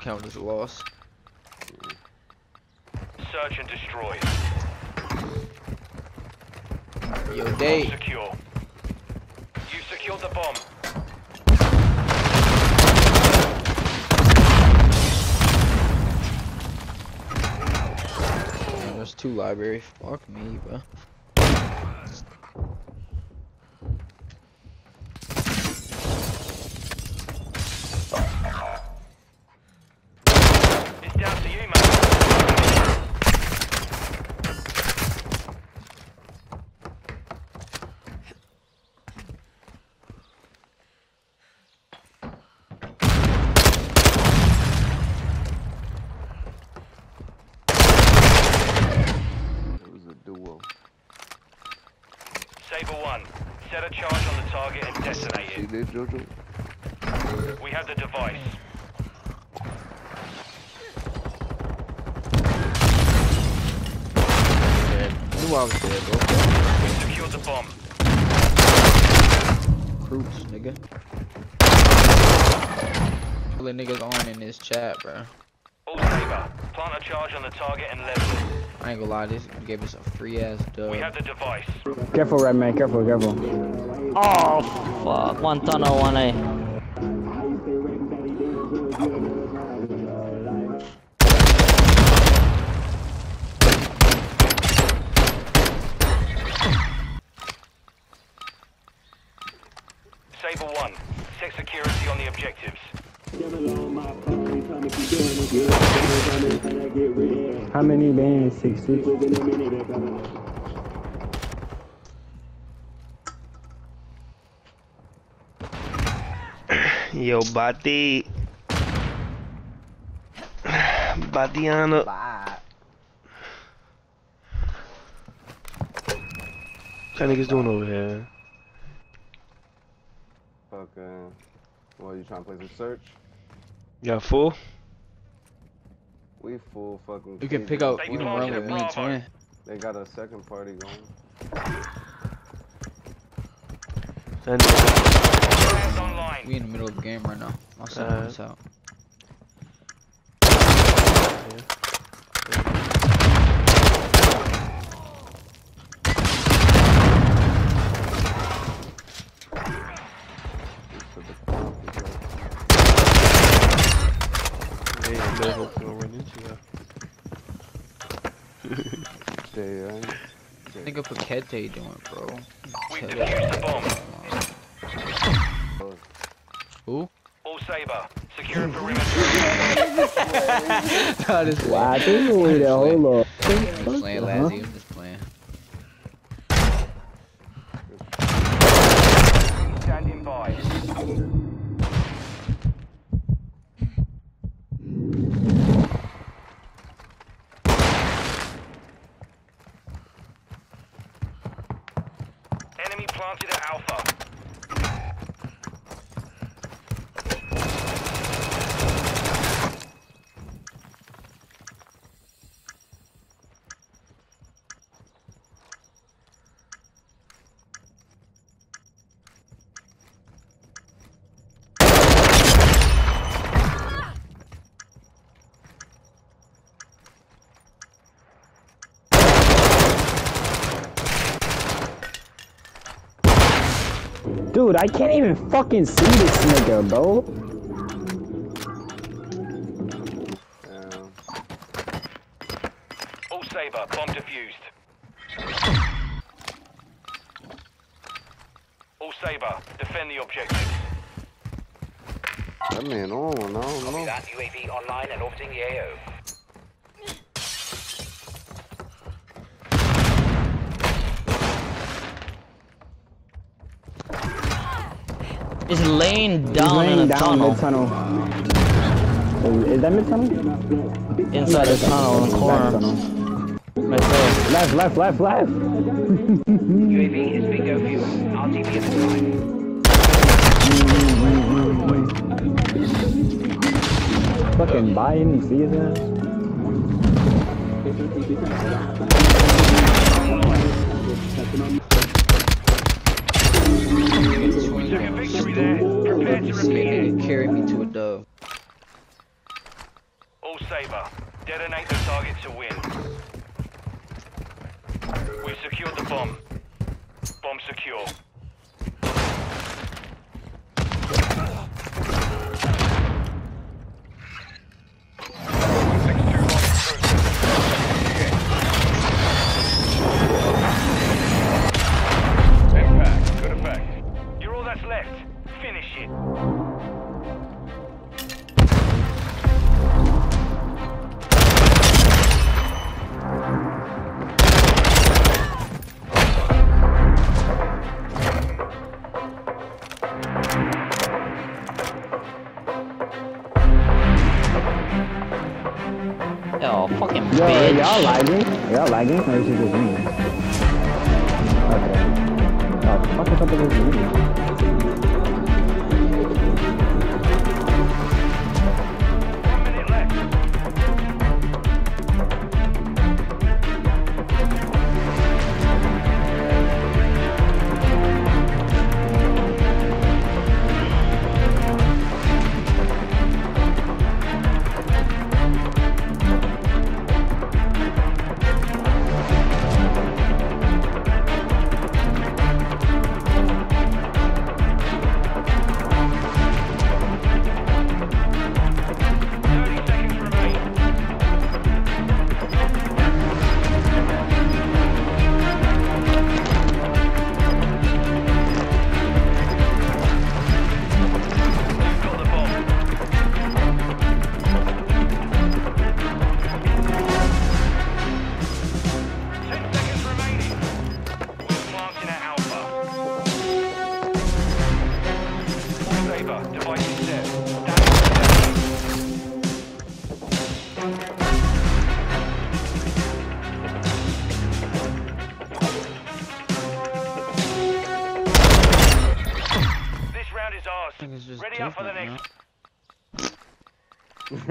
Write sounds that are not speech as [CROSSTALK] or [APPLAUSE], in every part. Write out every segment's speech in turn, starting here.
count as a loss. Search and destroy. Yo, Dave. secure. You secured the bomb. Man, there's two libraries. Fuck me, bro. It's down to you, man. It was a duo. Saber 1. Set a charge on the target and detonate it. Jojo? We have the device. Knew I was dead, bro. We secured the bomb. Recruits, nigga. All the niggas on in this chat, bro. All Saber. Plant a charge on the target and level it. I ain't gonna lie, this gave us a free ass dub. We have the device. Careful, red man. Careful, careful. Oh fuck! One tunnel, one A. Saber 1. Set security on the objectives. How many bands? Six, six. Yo, Bati. Batiana. What niggas doing over here? Fucking. Well, you trying to play some search? Y'all full? We full fucking. You can pick up, They you can run to with the me and Bravo. Twin. They got a second party going. Send it. Hands online. We in the middle of the game right now. I'll send Uh, this out. Yeah, yeah, better hope we don't run into y'all. Stay, uh, Nigga Paquete doing, bro. We Tell defused the bomb. Who? All Saber. Secure perimeter. nah, this Wow, I think you wait a hold up. I'm just playing, Lazzy. I'm just playing. Dude, I can't even fucking see this nigga, bro. All Saber. Bomb defused. All Saber. Defend the objectives. That man on one, I don't know. That UAV online and orbiting the AO. He's laying He's down laying in the down tunnel, mid-tunnel. Is, is that mid-tunnel? inside the tunnel in the corner. Tunnel. Right there. Left, left, left, left. UAV is bingo fuel. RTV is online. Fucking Biden, see Detonate the target to win. We've secured the bomb. Bomb secure. Yo, bitch. y'all lagging? Y'all lagging? Or is it just me? Okay. Oh, fuck is up with this video?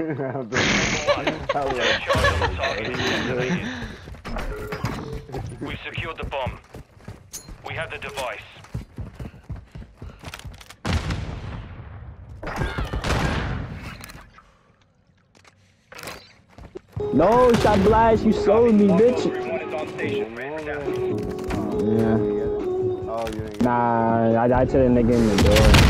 [LAUGHS] We've secured the bomb. We have the device. No, shot blast, you sold me, bitch. One is on station. Ready now. Yeah. Oh, you Nah, I died to the nigga in the door.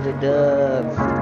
To the dub.